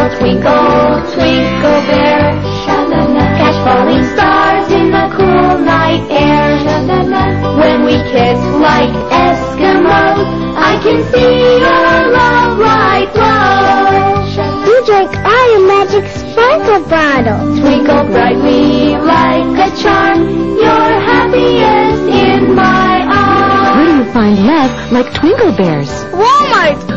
Twinkle, twinkle, twinkle bear. Catch falling stars in the cool night air. When we kiss like Eskimos, I can see your love light glow. You drank all your magic sparkle bottle. Twinkle brightly like a charm. You're happiest in my Where do you find love like Twinkle Bears? Walmart